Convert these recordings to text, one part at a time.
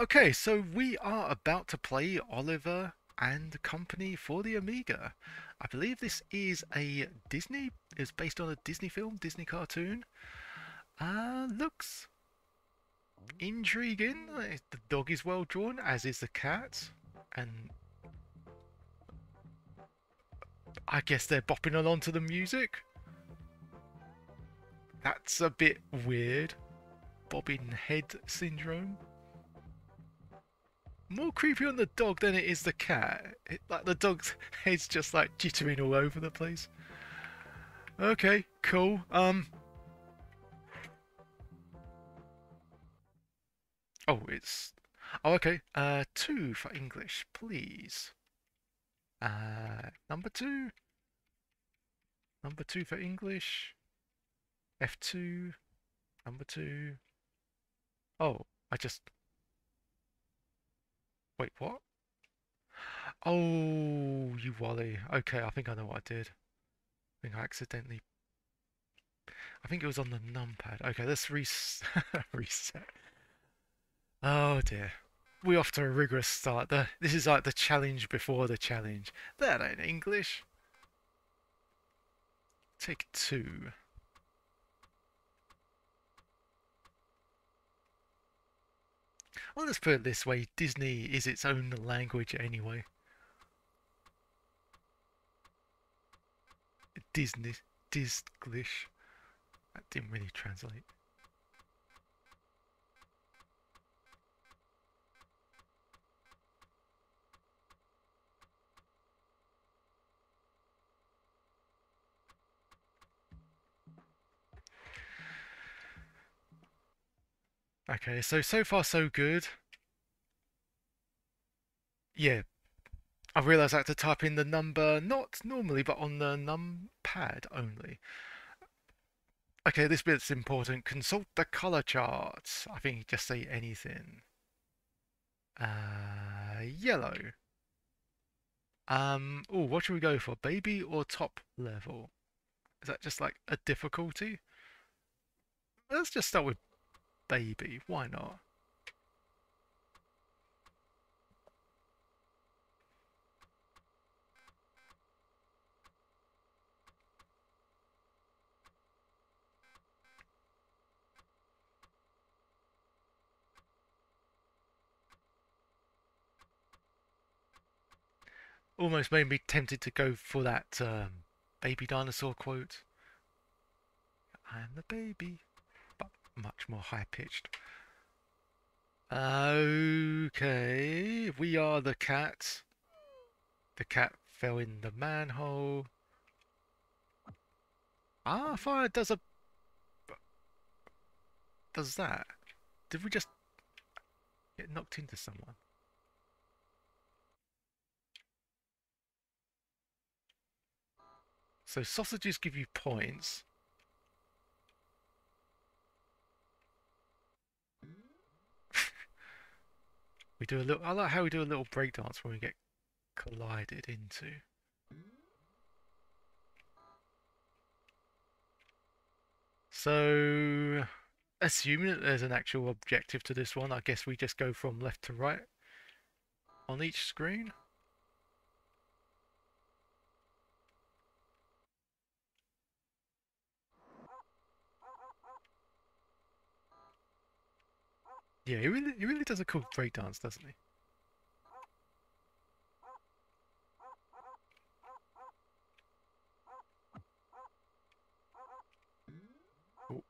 Okay, so we are about to play Oliver and Company for the Amiga. I believe this is a Disney, it's based on a Disney film, Disney cartoon. Uh, looks intriguing. The dog is well drawn, as is the cat. And I guess they're bopping along to the music. That's a bit weird. Bobbing head syndrome more creepy on the dog than it is the cat. It, like the dog's head's just like jittering all over the place. Okay, cool. Um. Oh, it's. Oh, okay. Uh, two for English, please. Uh, number two. Number two for English. F2. Number two. Oh, I just Wait, what? Oh, you Wally. Okay, I think I know what I did. I think I accidentally... I think it was on the numpad. Okay, let's res reset. Oh dear. We're off to a rigorous start. The, this is like the challenge before the challenge. That ain't English. Take two. Well, let's put it this way Disney is its own language anyway. Disney, Disglish. That didn't really translate. Okay, so so far so good. Yeah, I realised I had to type in the number, not normally, but on the numpad only. Okay, this bit's important. Consult the colour charts. I think just say anything. Uh, yellow. Um, oh, what should we go for? Baby or top level? Is that just like a difficulty? Let's just start with baby. Why not? Almost made me tempted to go for that um, baby dinosaur quote. I'm the baby, much more high pitched. Okay, we are the cat. The cat fell in the manhole. Ah, fire does a... Does that? Did we just get knocked into someone? So sausages give you points. We do a little. I like how we do a little breakdance when we get collided into. So, assuming that there's an actual objective to this one, I guess we just go from left to right on each screen. Yeah, he really, he really does a cool breakdance, doesn't he? Oh.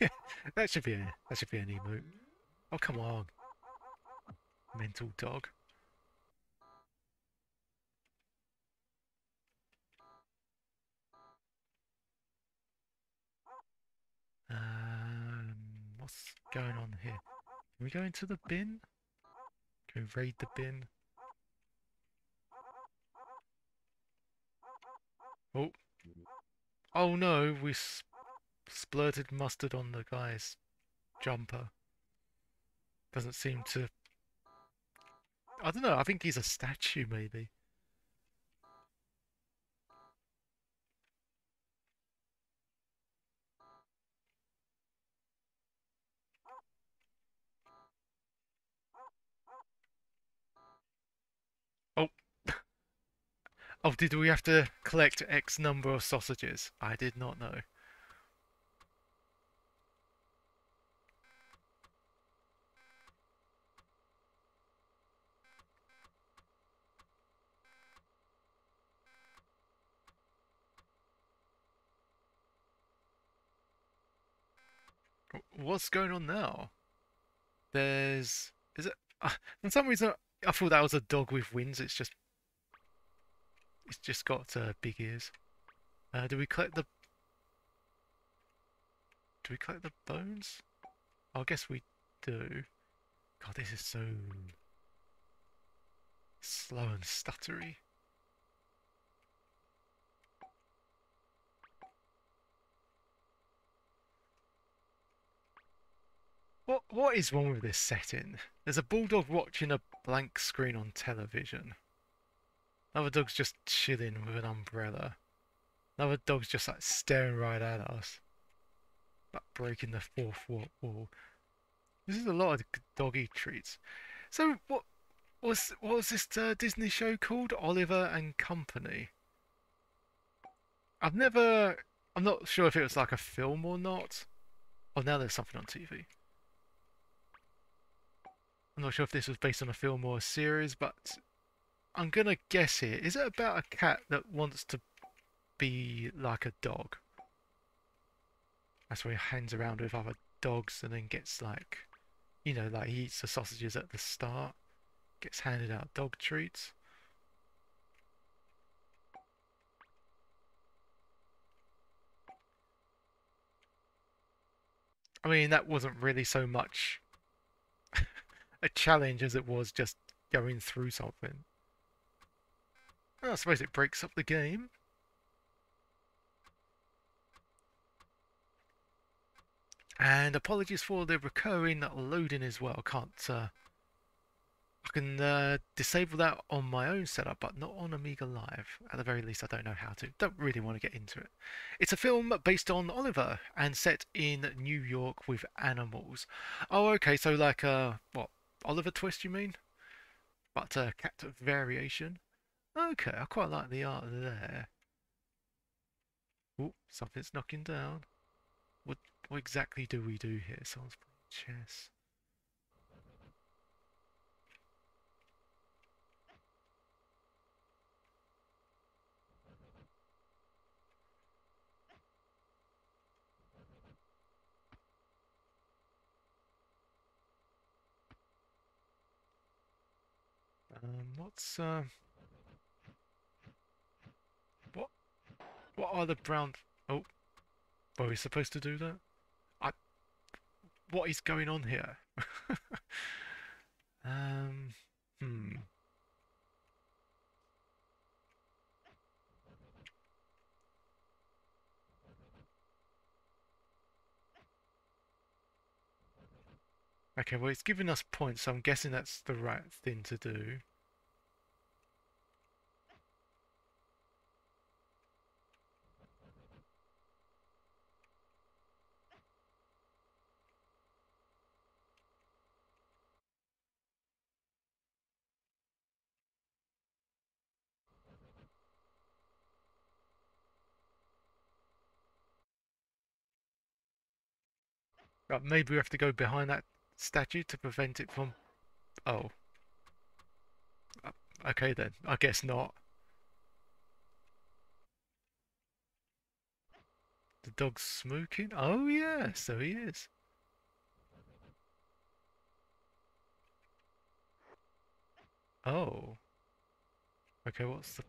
yeah, that should be a that should be an emote. Oh come on, mental dog. Um, what's going on here? Can we go into the bin? Can we raid the bin? Oh. Oh no, we splurted mustard on the guy's jumper. Doesn't seem to... I don't know, I think he's a statue maybe. Oh, did we have to collect X number of sausages? I did not know. What's going on now? There's... Is it... Uh, for some reason, I thought that was a dog with wings. It's just... It's just got uh, big ears. Uh, do we collect the... Do we collect the bones? Oh, I guess we do. God, this is so... Slow and stuttery. What what is wrong with this setting? There's a bulldog watching a blank screen on television. Another dog's just chilling with an umbrella. Another dog's just like staring right at us. Like breaking the fourth wall. This is a lot of doggy treats. So what was what was this uh, Disney show called? Oliver and Company. I've never. I'm not sure if it was like a film or not. Oh, now there's something on TV. I'm not sure if this was based on a film or a series, but I'm gonna guess here. Is it about a cat that wants to be like a dog? That's where he hangs around with other dogs and then gets like, you know, like he eats the sausages at the start, gets handed out dog treats. I mean, that wasn't really so much a challenge as it was just going through something. I suppose it breaks up the game. And apologies for the recurring loading as well. Can't uh, I can uh, disable that on my own setup, but not on Amiga Live. At the very least, I don't know how to. Don't really want to get into it. It's a film based on Oliver and set in New York with animals. Oh, okay, so like, uh, what, Oliver Twist, you mean? But uh, cat variation. Okay, I quite like the art there. Oh, something's knocking down. What what exactly do we do here? Someone's playing chess. Um, what's uh, what are the brown? Oh, were we supposed to do that? I. What is going on here? um. Hmm. Okay, well it's giving us points, so I'm guessing that's the right thing to do. Right, maybe we have to go behind that statue to prevent it from... Oh. Okay then, I guess not. The dog's smoking? Oh yeah, so he is. Oh. Okay, what's the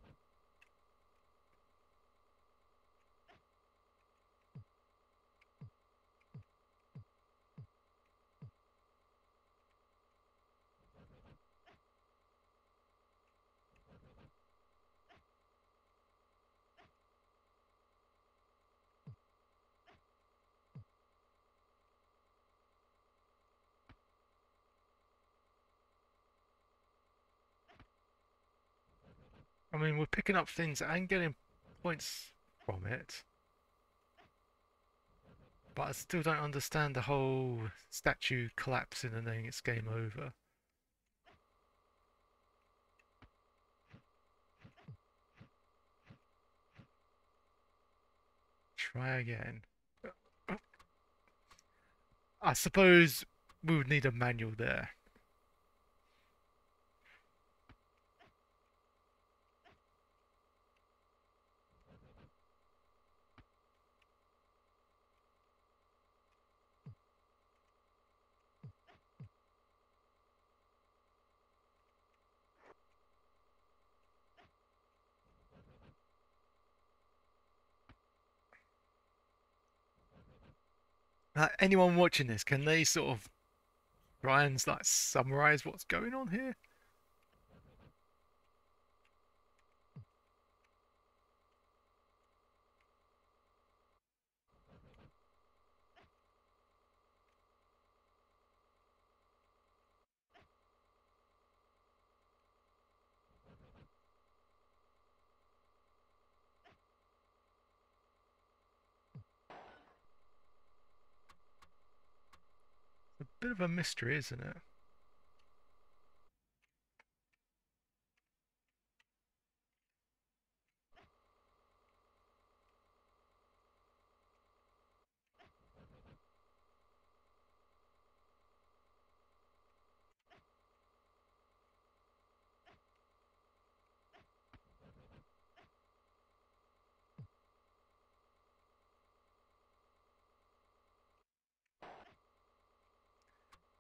I mean, we're picking up things and getting points from it. But I still don't understand the whole statue collapsing and then it's game over. Try again. I suppose we would need a manual there. Uh, anyone watching this, can they sort of try and like summarize what's going on here? Bit of a mystery, isn't it?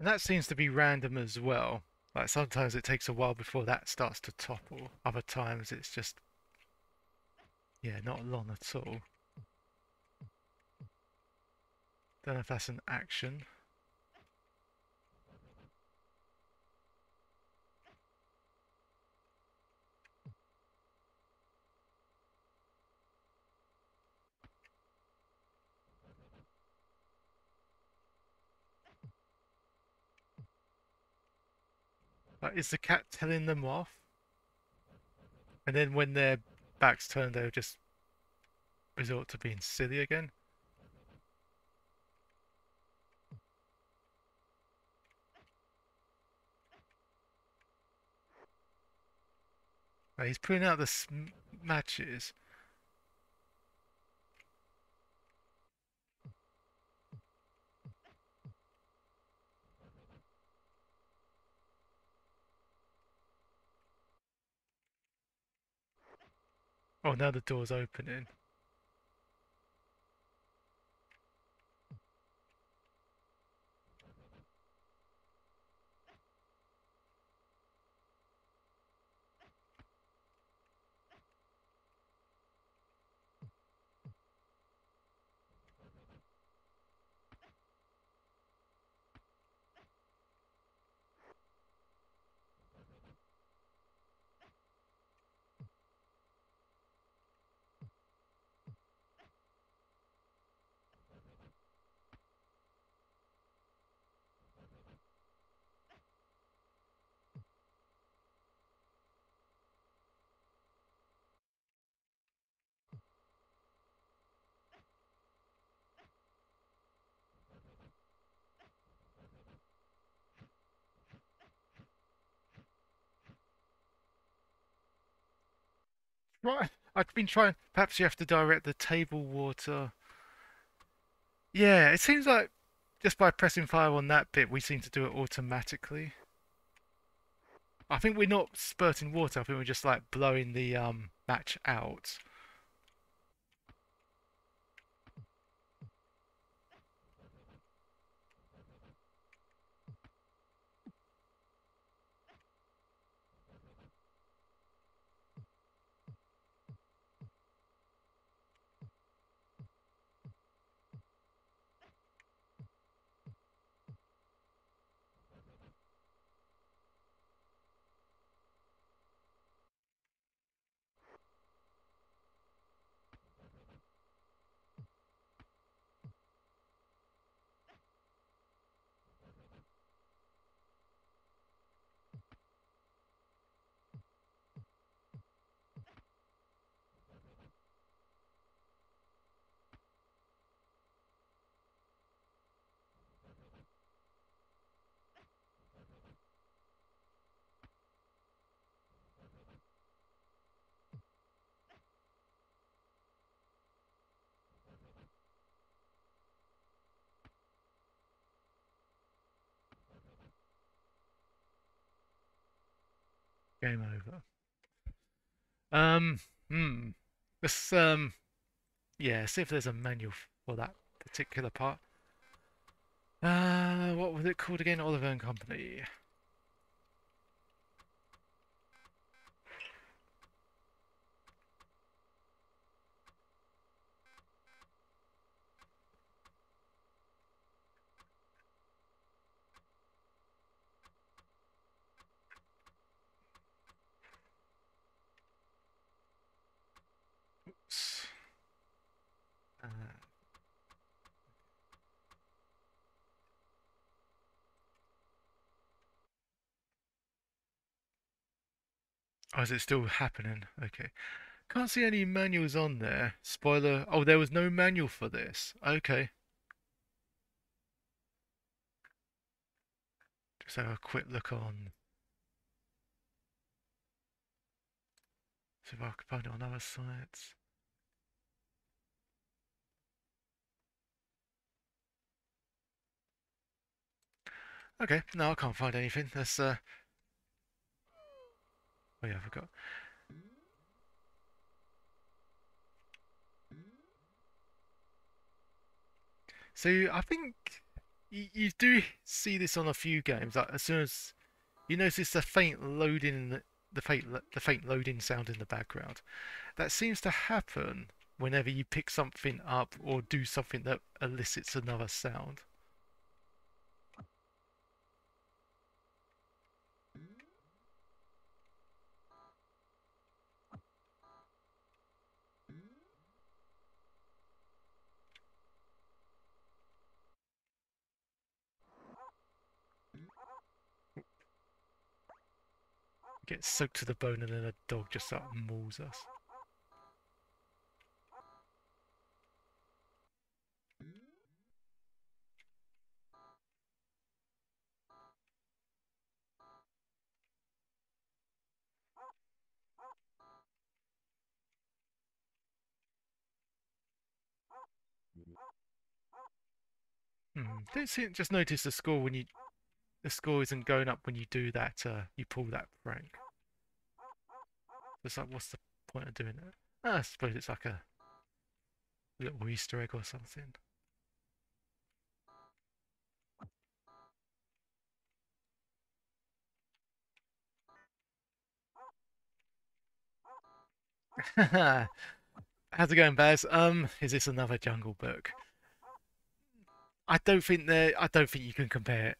And that seems to be random as well. Like sometimes it takes a while before that starts to topple. Other times it's just, yeah, not long at all. Don't know if that's an action. Like, is the cat telling them off? And then when their backs turned, they'll just resort to being silly again? he's putting out the matches. Oh, now the door's opening. Right, I've been trying. Perhaps you have to direct the table water. Yeah, it seems like just by pressing fire on that bit, we seem to do it automatically. I think we're not spurting water. I think we're just like blowing the um, match out. Game over. Um, hmm. Let's, um, yeah, see if there's a manual for that particular part. Uh, what was it called again? Oliver and Company. Oh, is it still happening? Okay. Can't see any manuals on there. Spoiler. Oh, there was no manual for this. Okay. Just have a quick look on. See if I can find it on other sites. Okay, no, I can't find anything. That's uh. Oh yeah, I forgot. So I think you, you do see this on a few games. Like as soon as you notice the faint loading, the, the faint the faint loading sound in the background, that seems to happen whenever you pick something up or do something that elicits another sound. Get soaked to the bone and then a dog just out mauls us. Hmm. Don't see, just notice the score when you the score isn't going up when you do that. Uh, you pull that prank. It's like, what's the point of doing it? Ah, I suppose it's like a little Easter egg or something. How's it going, Baz? Um, is this another Jungle Book? I don't think there. I don't think you can compare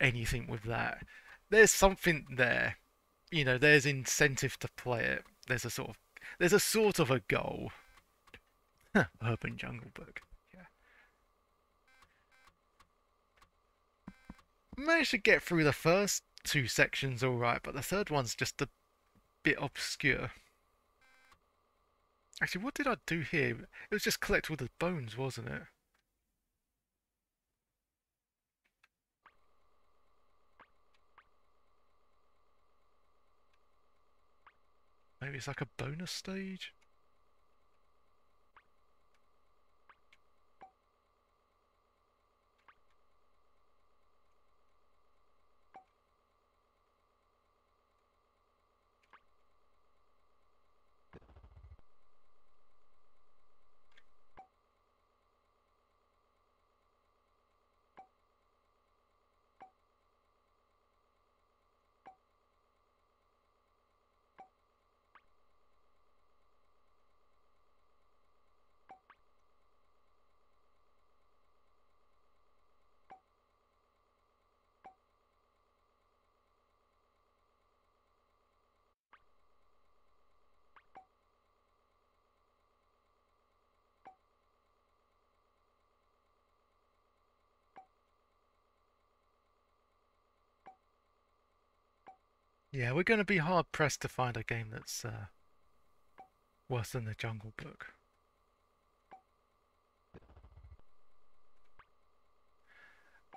anything with that. There's something there. You know, there's incentive to play it. There's a sort of there's a sort of a goal. Urban Jungle Book. Yeah. Managed to get through the first two sections alright, but the third one's just a bit obscure. Actually, what did I do here? It was just collect all the bones, wasn't it? Maybe it's like a bonus stage? Yeah, we're going to be hard pressed to find a game that's uh, worse than the Jungle Book.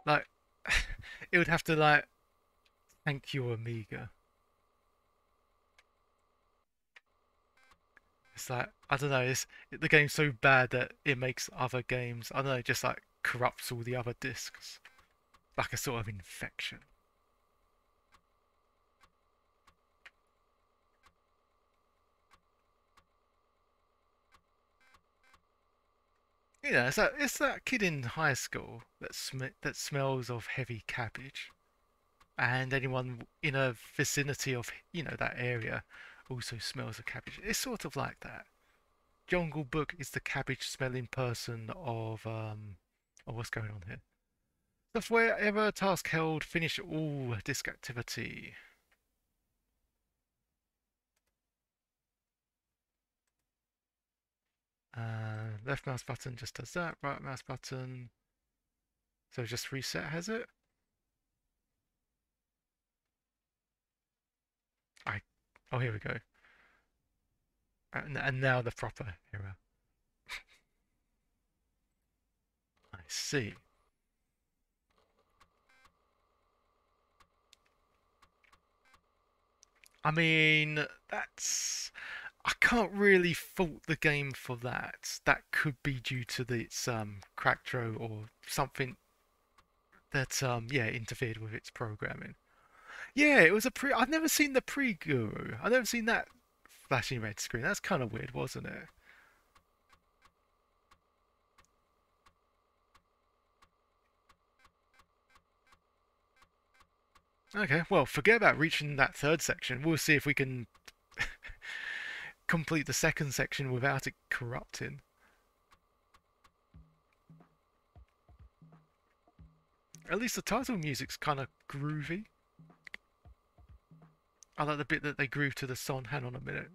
Like, it would have to like thank you, Amiga. It's like I don't know. It's the game's so bad that it makes other games. I don't know. Just like corrupts all the other discs, like a sort of infection. You know, it's that it's that kid in high school that sm that smells of heavy cabbage, and anyone in a vicinity of you know that area also smells of cabbage. It's sort of like that. Jungle Book is the cabbage smelling person of um of what's going on here. Software ever task held, finish all disk activity. Uh, left mouse button just does that, right mouse button. So just reset has it? I, oh here we go. And, and now the proper error. I see. I mean, that's I can't really fault the game for that. That could be due to the, its um, Cracktro or something that um, yeah interfered with its programming. Yeah, it was a pre. I've never seen the pre-Guru. I've never seen that flashing red screen. That's kind of weird, wasn't it? Okay, well, forget about reaching that third section. We'll see if we can complete the second section without it corrupting. At least the title music's kind of groovy. I like the bit that they groove to the song. Hang on a minute.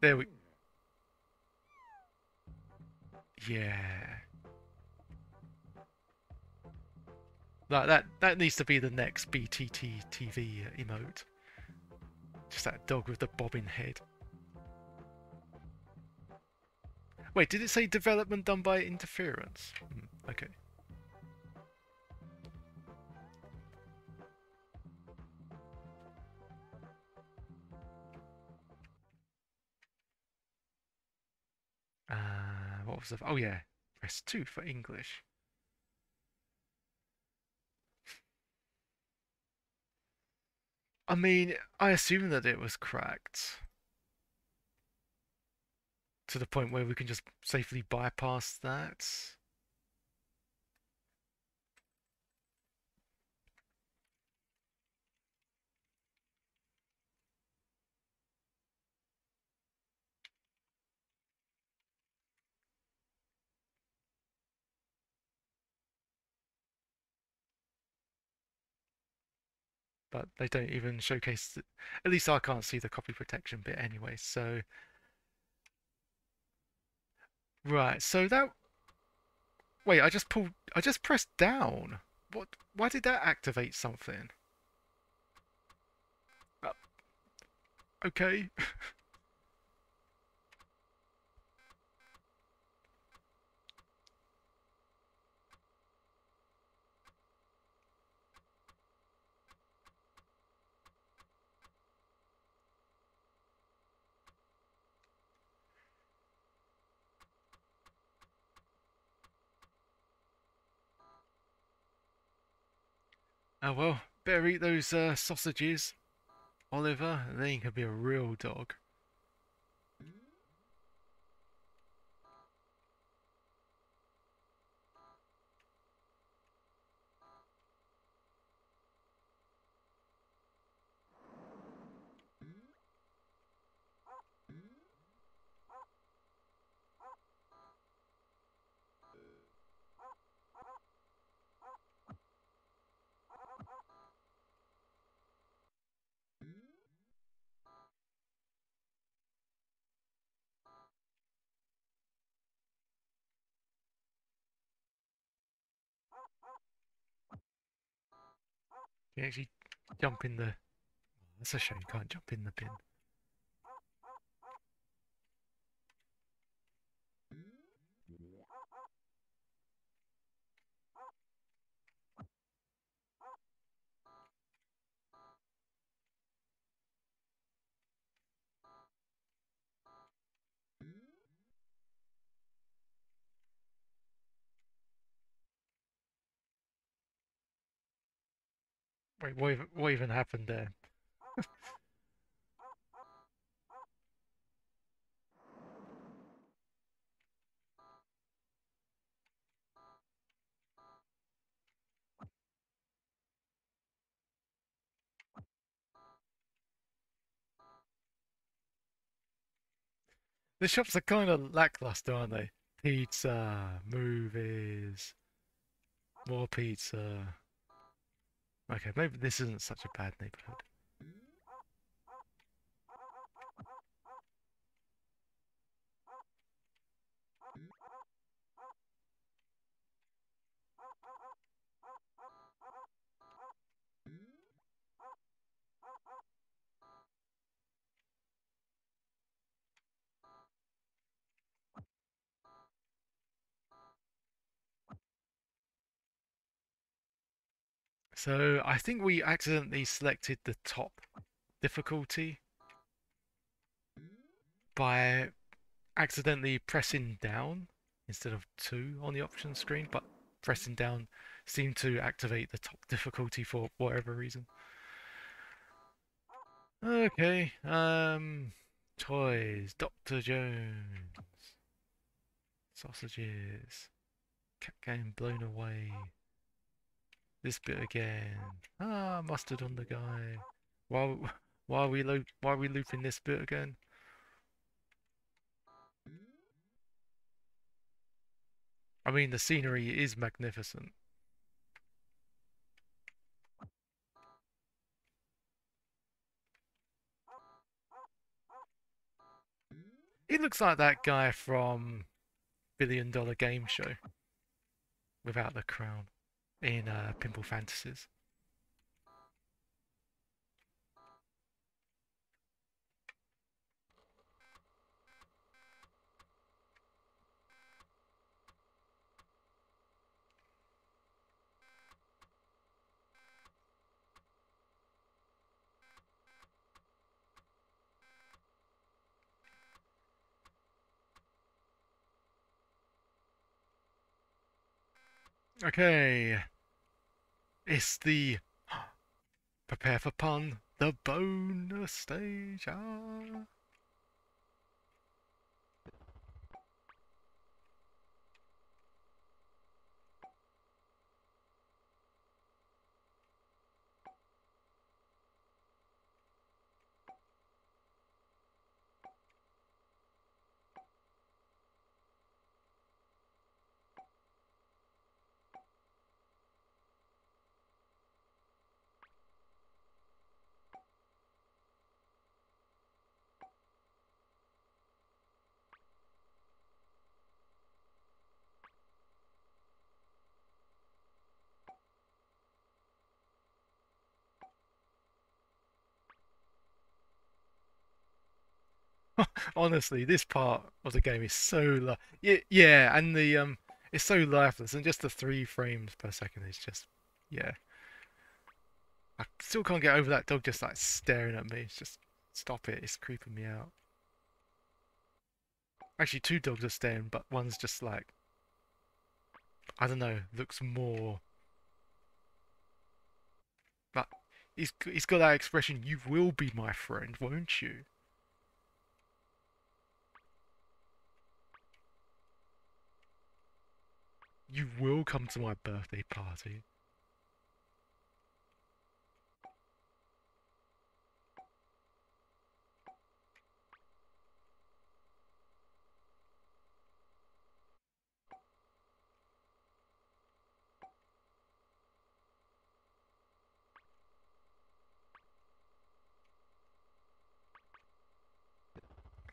There we... Yeah. Like that, that needs to be the next BTT TV emote. Just that dog with the bobbing head. Wait, did it say development done by interference? Hmm, okay. Uh, what was the... Oh yeah, press 2 for English. I mean, I assume that it was cracked to the point where we can just safely bypass that. But they don't even showcase, at least I can't see the copy protection bit anyway, so Right, so that... Wait, I just pulled... I just pressed down. What? Why did that activate something? Uh, okay. Oh well, better eat those uh, sausages, Oliver, then you can be a real dog. You actually jump in the... That's a shame you can't jump in the bin. Wait, what even, what even happened there? the shops are kind of lackluster, aren't they? Pizza, movies, more pizza. Okay, maybe this isn't such a bad neighborhood. So I think we accidentally selected the top difficulty by accidentally pressing down instead of 2 on the option screen, but pressing down seemed to activate the top difficulty for whatever reason. Okay, um, toys, Dr. Jones, sausages, cat getting blown away. This bit again. Ah, mustard on the guy. Why, why are we loop, why are we looping this bit again? I mean, the scenery is magnificent. He looks like that guy from Billion Dollar Game Show without the crown in uh, Pinball Fantasies. Okay. It's the prepare for pun, the bonus stage. Ah. Honestly, this part of the game is so li yeah, yeah, and the um, it's so lifeless, and just the three frames per second is just yeah. I still can't get over that dog just like staring at me. It's just stop it. It's creeping me out. Actually, two dogs are staring, but one's just like I don't know, looks more. But he's he's got that expression. You will be my friend, won't you? You will come to my birthday party.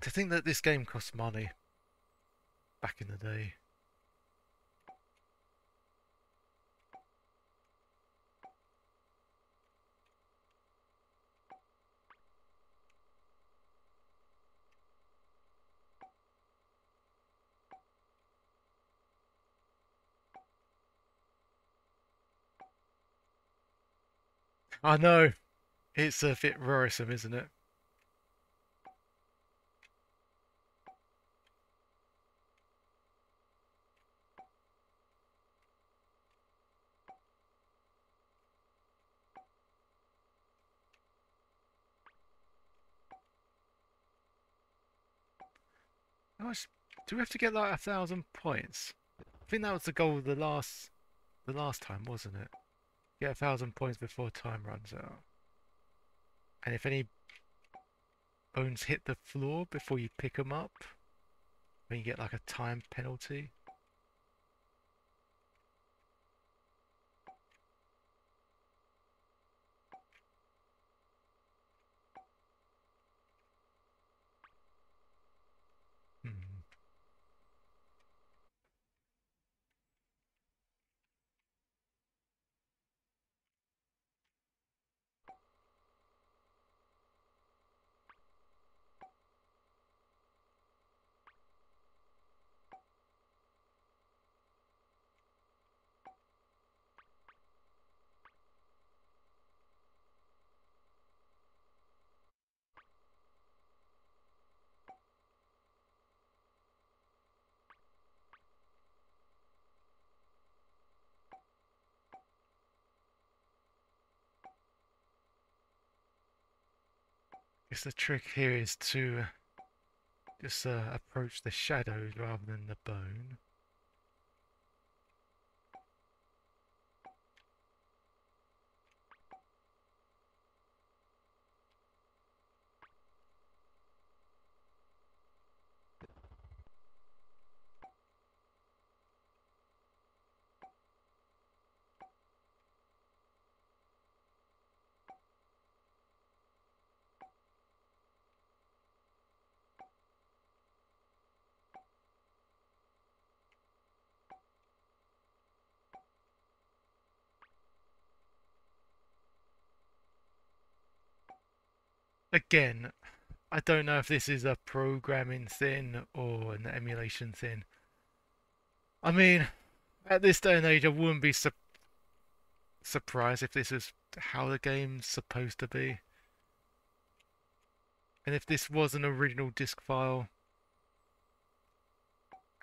To think that this game cost money back in the day. I know. It's a bit worrisome, isn't it? Do we have to get like a thousand points? I think that was the goal of the last, the last time, wasn't it? Get a thousand points before time runs out. And if any bones hit the floor before you pick them up, then you get like a time penalty. Guess the trick here is to just uh, approach the shadows rather than the bone. Again, I don't know if this is a programming thing or an emulation thing. I mean, at this day and age, I wouldn't be su surprised if this is how the game's supposed to be. And if this was an original disc file,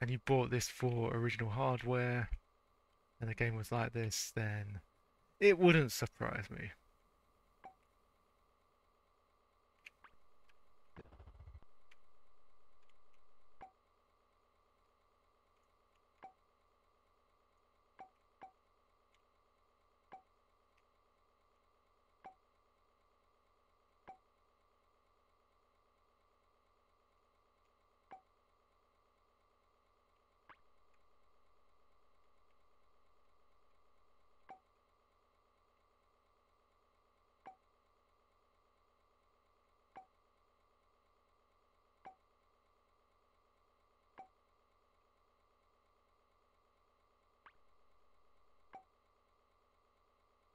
and you bought this for original hardware, and the game was like this, then it wouldn't surprise me.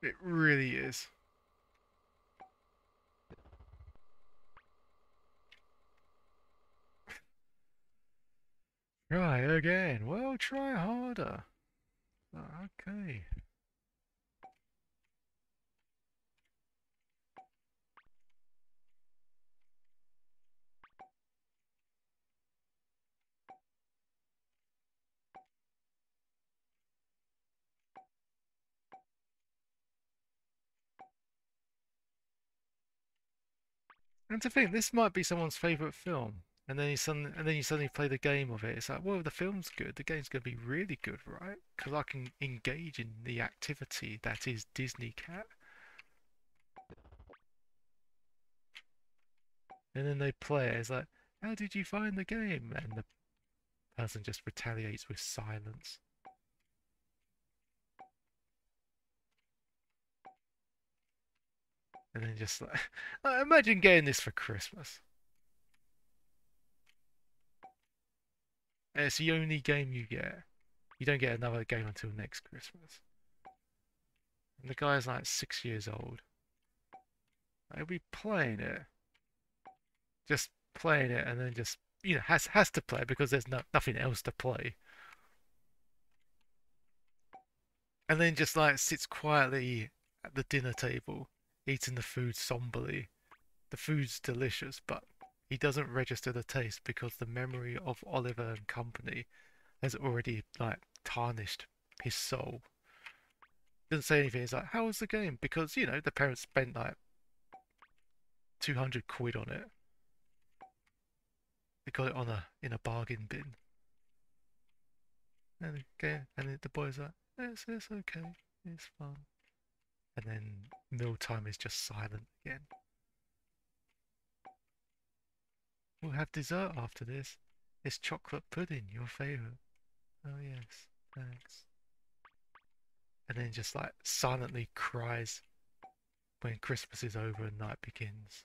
It really is. Try again. Well, try harder. Oh, okay. And to think, this might be someone's favourite film, and then you suddenly, and then you suddenly play the game of it. It's like, well, the film's good. The game's going to be really good, right? Because I can engage in the activity that is Disney Cat. And then they play it. It's like, how did you find the game? And the person just retaliates with silence. And then just like, imagine getting this for Christmas. And it's the only game you get. You don't get another game until next Christmas. And the guy's like six years old. He'll be playing it. Just playing it and then just, you know, has has to play because there's no, nothing else to play. And then just like sits quietly at the dinner table eating the food somberly. The food's delicious, but he doesn't register the taste because the memory of Oliver and company has already like tarnished his soul. Doesn't say anything. He's like, "How was the game?" Because you know the parents spent like two hundred quid on it. They got it on a in a bargain bin. And okay, and the boy's like, "It's it's okay, it's fun." And then mealtime is just silent again. We'll have dessert after this. It's chocolate pudding, your favorite. Oh yes, thanks. And then just like silently cries when Christmas is over and night begins.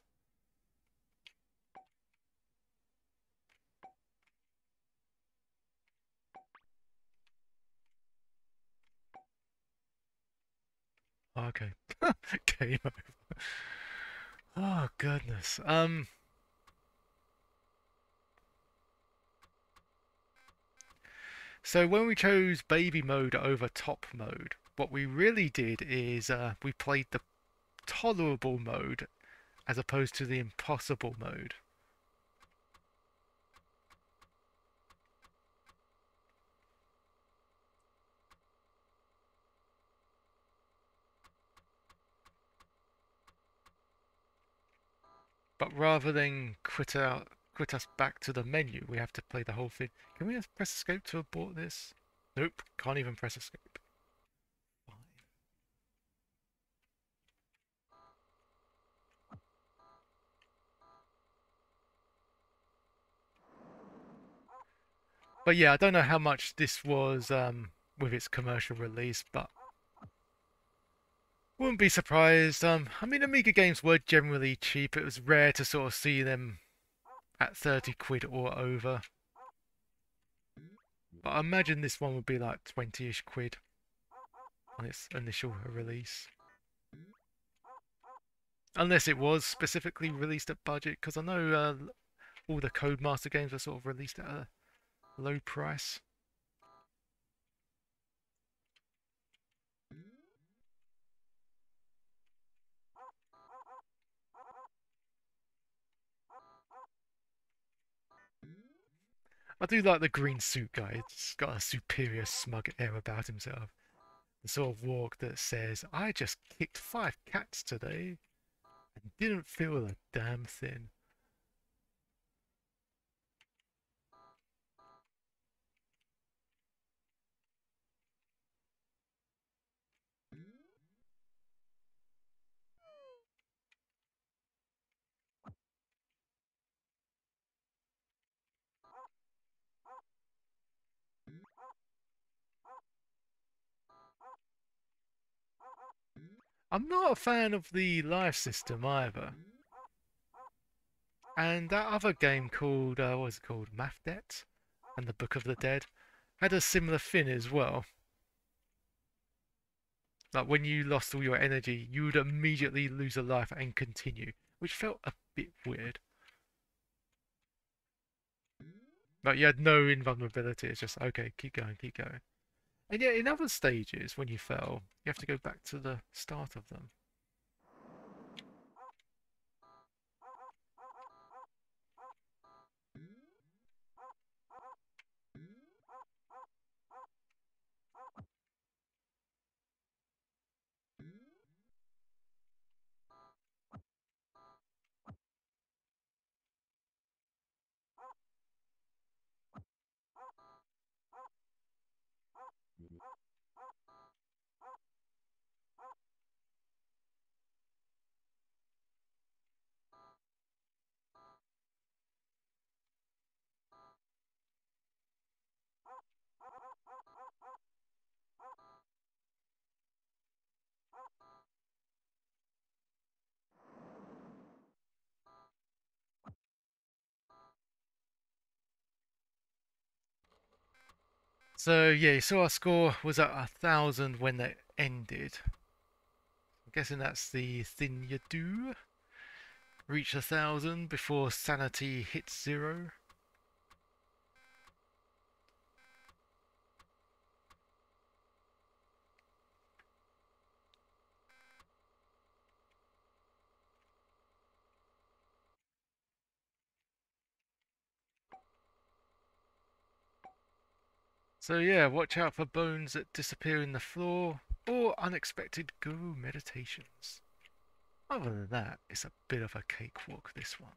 Okay. Game over. Oh goodness. Um So when we chose baby mode over top mode, what we really did is uh, we played the tolerable mode as opposed to the impossible mode. But rather than quit out, quit us back to the menu, we have to play the whole thing. Can we just press escape to abort this? Nope, can't even press escape. But yeah, I don't know how much this was um, with its commercial release, but wouldn't be surprised. Um, I mean, Amiga games were generally cheap. It was rare to sort of see them at 30 quid or over. But I imagine this one would be like 20-ish quid on its initial release. Unless it was specifically released at budget, because I know uh, all the Codemaster games were sort of released at a low price. I do like the green suit guy. He's got a superior smug air about himself. The sort of walk that says, I just kicked five cats today and didn't feel a damn thing. I'm not a fan of the life system either. And that other game called, uh, what was it called? Math Debt and the Book of the Dead had a similar thing as well. Like when you lost all your energy, you would immediately lose a life and continue, which felt a bit weird. But you had no invulnerability, it's just, okay, keep going, keep going. And yet, in other stages, when you fell, you have to go back to the start of them. So yeah, you saw our score was at a thousand when that ended. I'm guessing that's the thing you do. Reach a thousand before sanity hits zero. So yeah, watch out for bones that disappear in the floor or unexpected guru meditations. Other than that, it's a bit of a cakewalk this one.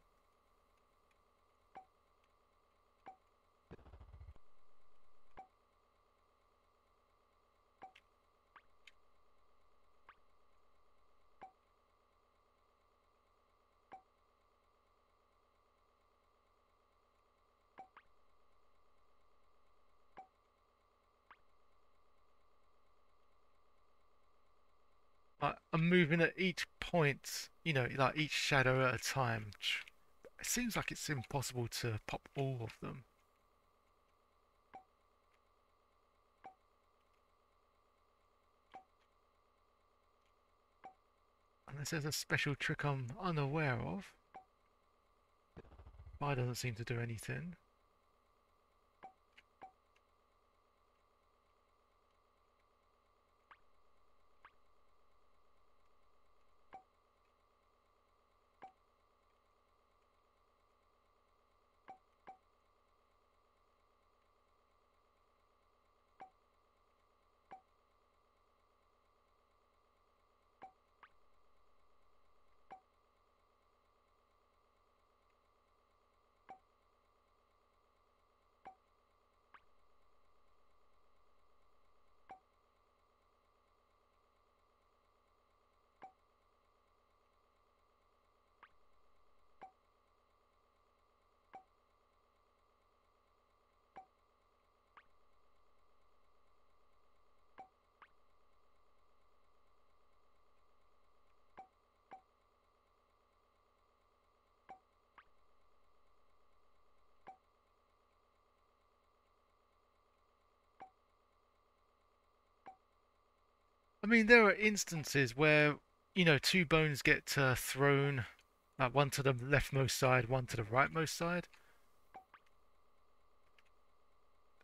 I, I'm moving at each point, you know, like each shadow at a time. It seems like it's impossible to pop all of them. Unless there's a special trick I'm unaware of. Fire doesn't seem to do anything. I mean, there are instances where, you know, two bones get uh, thrown, like one to the leftmost side, one to the rightmost side.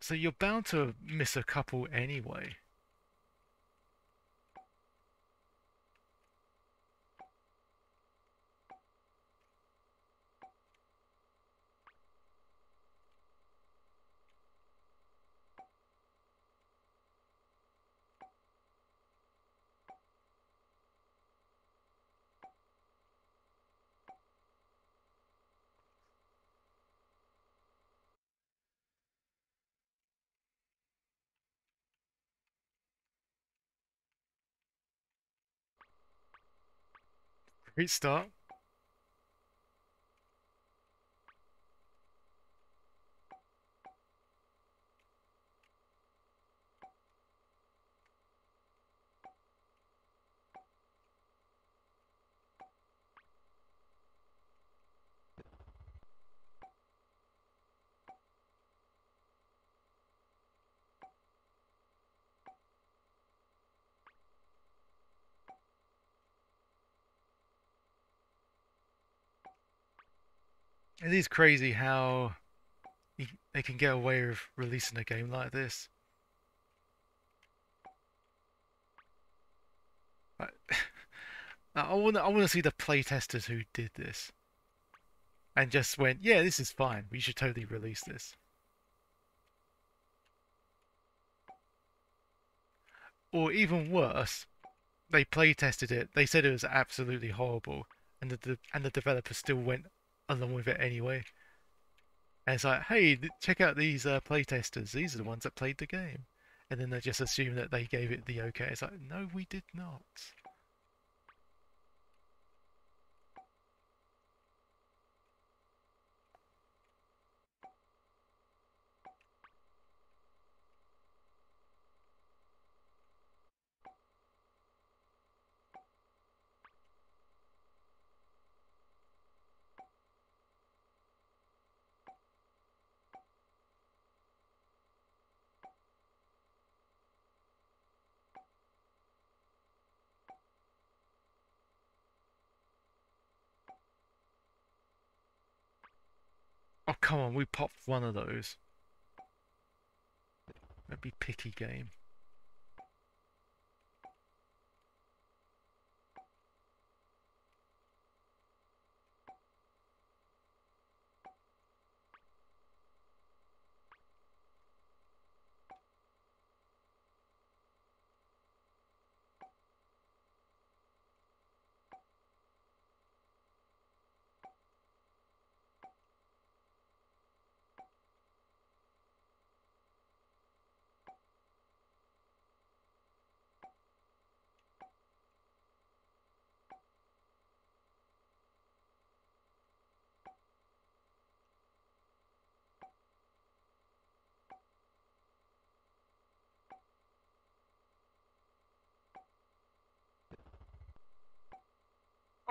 So you're bound to miss a couple anyway. Great start. It is crazy how they can get away with releasing a game like this. I want I want to see the playtesters who did this and just went, yeah, this is fine. We should totally release this. Or even worse, they playtested it. They said it was absolutely horrible, and the and the developer still went along with it anyway. And it's like, hey, check out these uh, playtesters. These are the ones that played the game. And then they just assume that they gave it the okay. It's like, no, we did not. Come on, we popped one of those. That'd be picky game.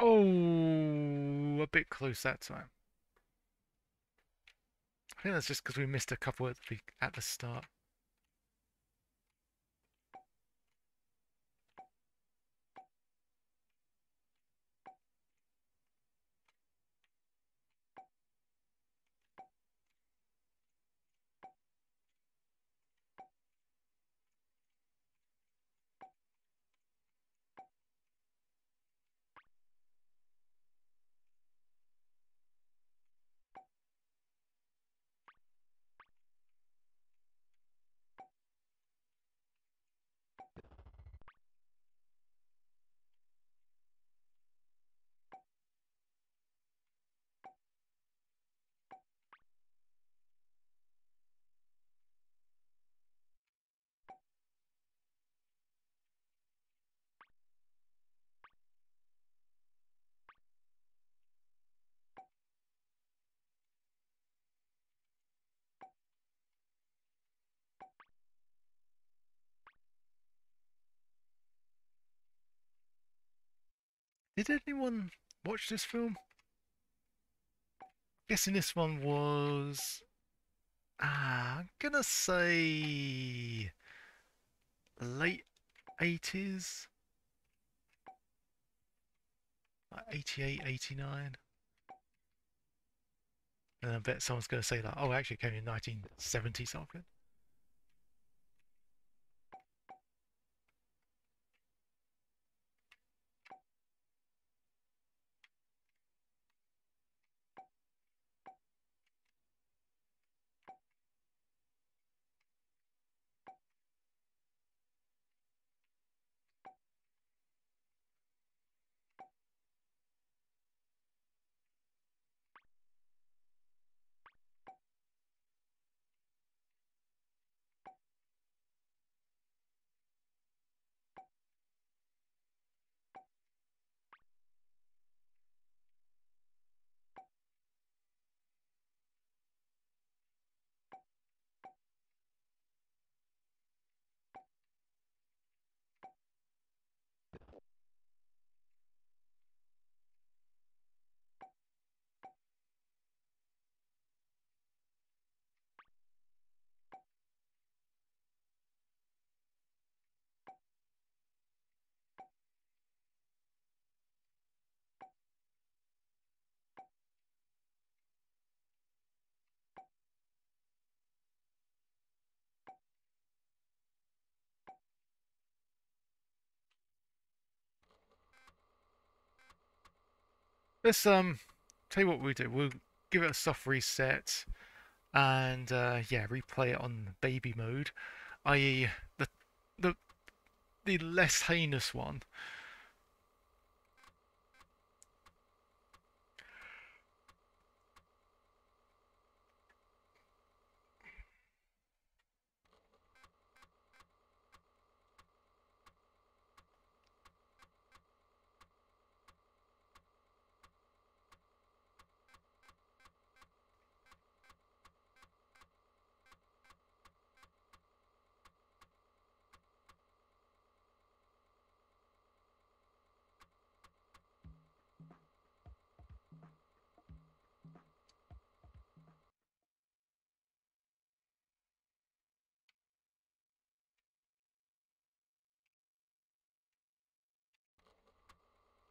Oh, a bit close that time. I think that's just because we missed a couple at the, at the start. Did anyone watch this film? Guessing this one was. Ah, I'm gonna say late 80s, like 88, 89. And I bet someone's gonna say like, oh, actually, it came in 1970 something. Let's um tell you what we do. We'll give it a soft reset and uh, yeah, replay it on baby mode, i.e. the the the less heinous one.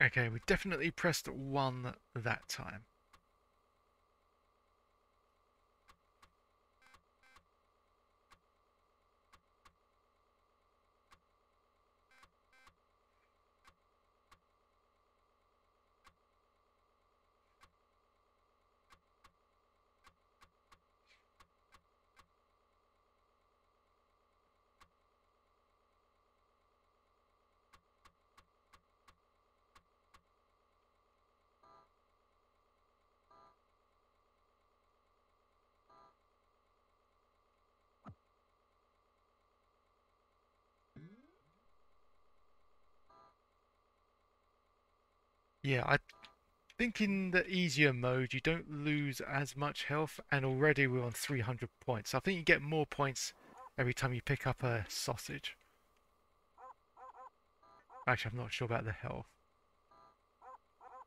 Okay, we definitely pressed one that time. Yeah, I think in the easier mode you don't lose as much health and already we're on 300 points. I think you get more points every time you pick up a sausage. Actually, I'm not sure about the health.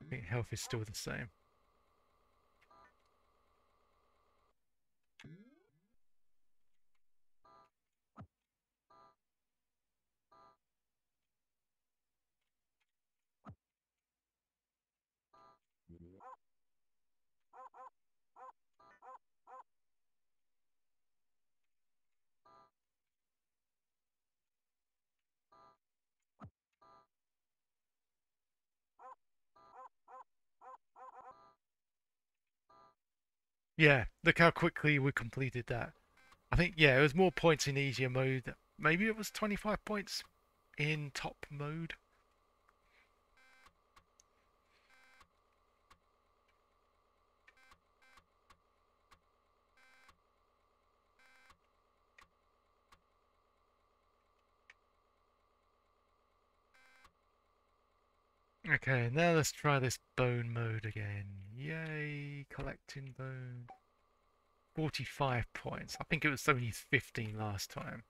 I think health is still the same. Yeah, look how quickly we completed that. I think, yeah, it was more points in easier mode. Maybe it was 25 points in top mode. Okay, now let's try this bone mode again. Yay, collecting bone. 45 points. I think it was only 15 last time.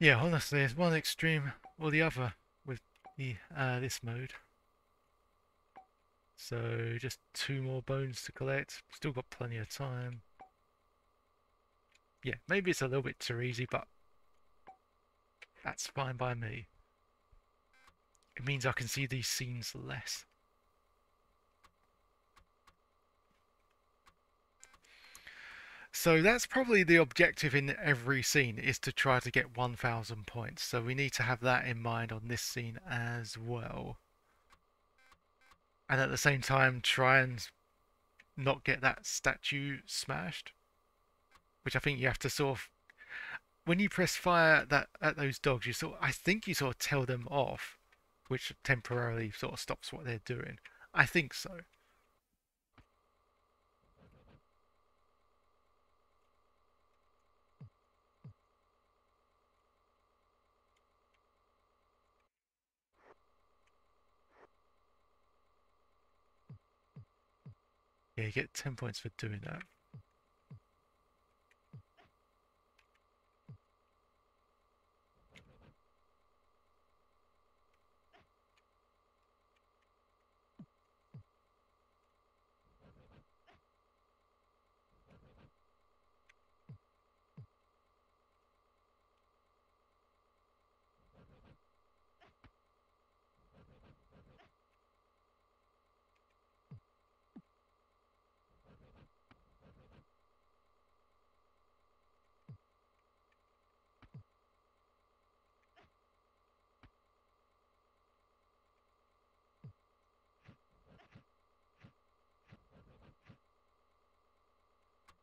Yeah, honestly, it's one extreme or the other with the uh, this mode. So just two more bones to collect. Still got plenty of time. Yeah, maybe it's a little bit too easy, but that's fine by me. It means I can see these scenes less. So that's probably the objective in every scene is to try to get 1000 points. So we need to have that in mind on this scene as well. And at the same time try and not get that statue smashed. Which I think you have to sort of when you press fire at that at those dogs you sort I think you sort of tell them off which temporarily sort of stops what they're doing. I think so. Yeah, you get 10 points for doing that.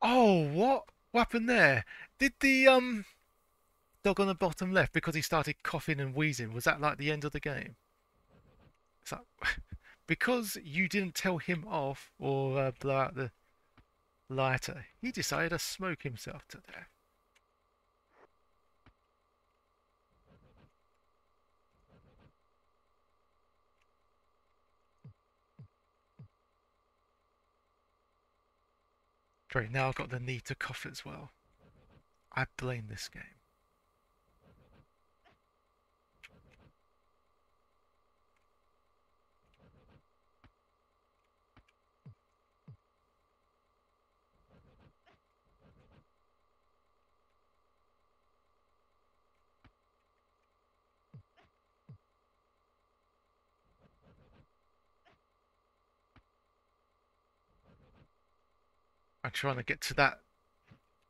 Oh, what? What happened there? Did the um dog on the bottom left because he started coughing and wheezing? Was that like the end of the game? So, because you didn't tell him off or uh, blow out the lighter, he decided to smoke himself to death. Great, now I've got the need to cough as well. I blame this game. Trying to get to that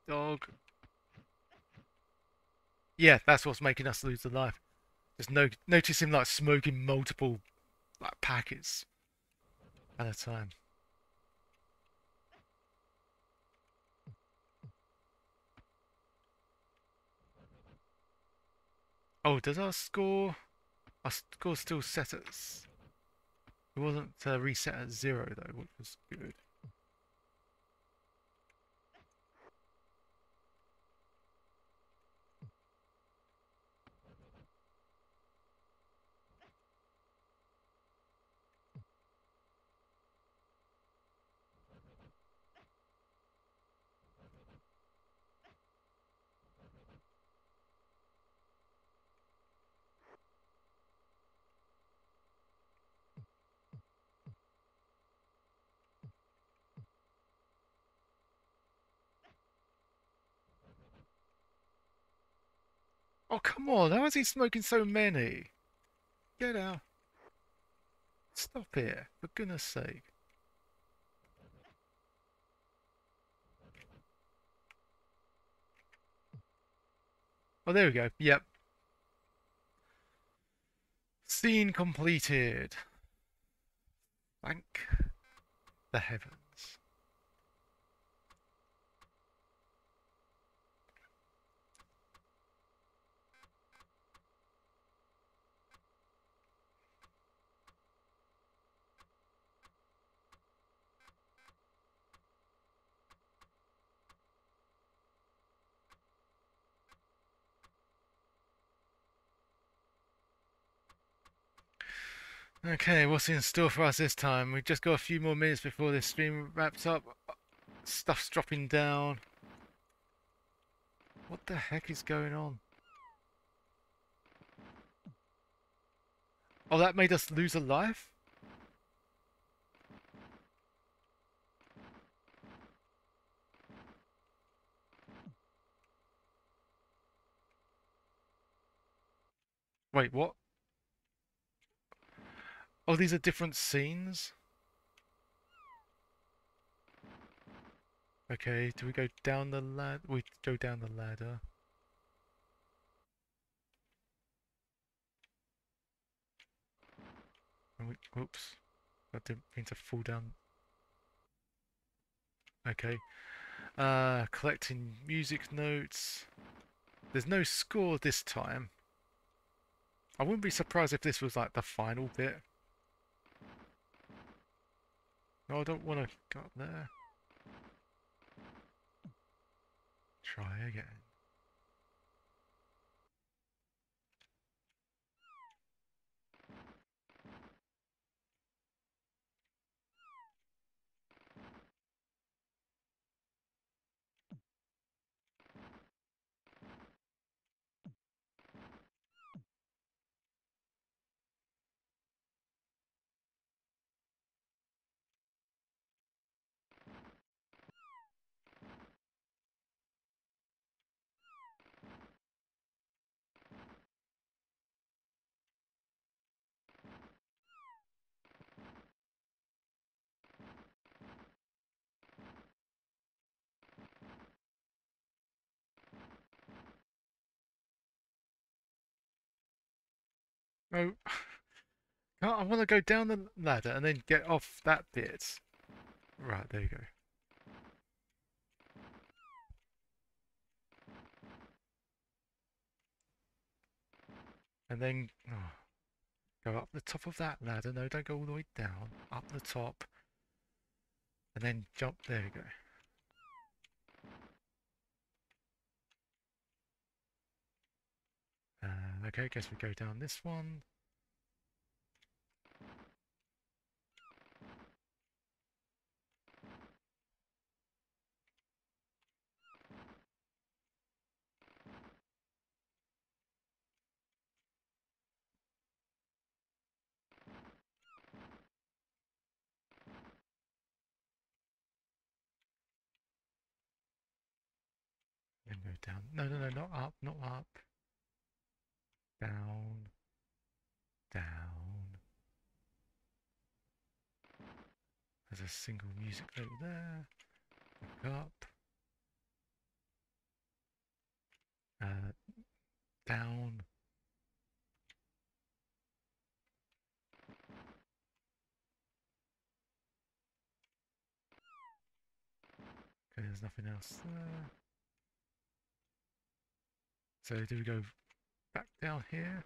dog. Yeah, that's what's making us lose the life. Just no notice him like smoking multiple like packets at a time. Oh, does our score our score still set at it wasn't uh, reset at zero though, which was good. Oh, come on. How is he smoking so many? Get out. Stop here, for goodness sake. Oh, there we go. Yep. Scene completed. Thank the heavens. Okay, what's in store for us this time? We've just got a few more minutes before this stream wraps up. Stuff's dropping down. What the heck is going on? Oh, that made us lose a life? Wait, what? Oh, these are different scenes? Okay, do we go down the ladder? We go down the ladder. We, oops. That didn't mean to fall down. Okay. Uh, collecting music notes. There's no score this time. I wouldn't be surprised if this was like the final bit. No, I don't want to go up there. Try again. Oh, I want to go down the ladder and then get off that bit. Right, there you go. And then oh, go up the top of that ladder. No, don't go all the way down. Up the top. And then jump. There you go. Uh, okay, guess we go down this one. Then go down. No, no, no, not up, not up down, down. There's a single music note there. Up. Uh, down. Okay, there's nothing else there. So do we go back down here?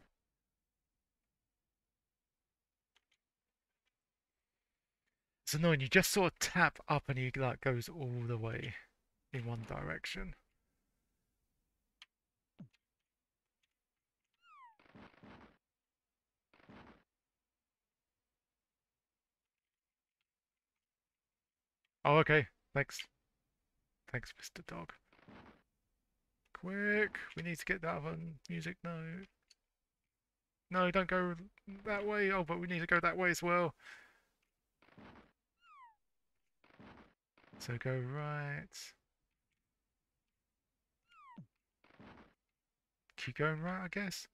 It's annoying, you just sort of tap up and he like goes all the way in one direction. Oh, okay. Thanks. Thanks, Mr. Dog. Quick! We need to get that other music note. No, don't go that way. Oh, but we need to go that way as well. So go right. Keep going right, I guess.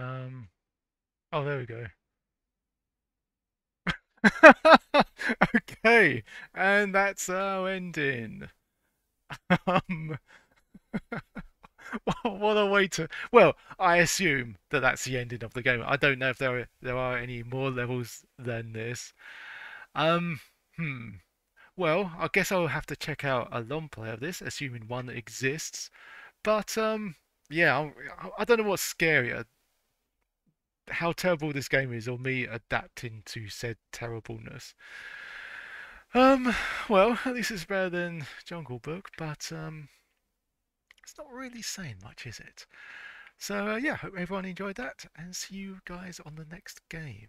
Um, oh, there we go. okay, and that's our ending. Um, what a way to. Well, I assume that that's the ending of the game. I don't know if there are there are any more levels than this. Um, hmm. Well, I guess I'll have to check out a long play of this, assuming one exists. But um, yeah, I, I don't know what's scarier, how terrible this game is or me adapting to said terribleness. Um, well, at least it's better than Jungle Book, but um, it's not really saying much, is it? So uh, yeah, hope everyone enjoyed that, and see you guys on the next game.